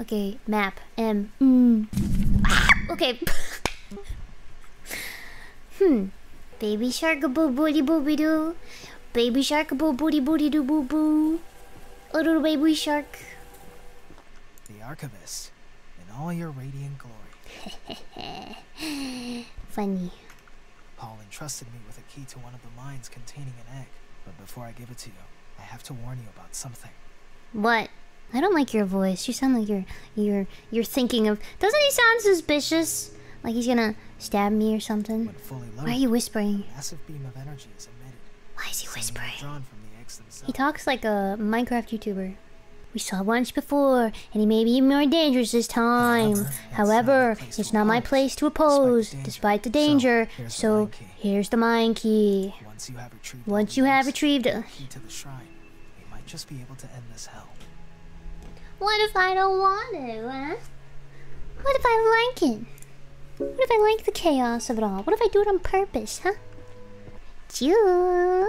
Okay, map. M. Mm. okay. hmm. Baby shark a boo booty booby doo. Baby shark a boo booty booty doo boo boo. Little baby shark. The Archivist, in all your radiant glory. Funny. Paul entrusted me with a key to one of the mines containing an egg. But before I give it to you, I have to warn you about something. What? I don't like your voice. You sound like you're you're you're thinking of. Doesn't he sound suspicious? Like he's gonna stab me or something. When fully loaded, Why are you whispering? massive beam of energy is emitted. Why is he whispering? Drawn from the eggs. He talks like a Minecraft YouTuber. We saw once before, and he may be more dangerous this time. However, it's not my place to oppose, despite the danger. So, here's the mine key. here's the mine key. Once you have retrieved Once you have retrieved and a- key to the shrine, we might just be able to end this hell. What if I don't want to, huh? What if I like it? What if I like the chaos of it all? What if I do it on purpose, huh? Chew.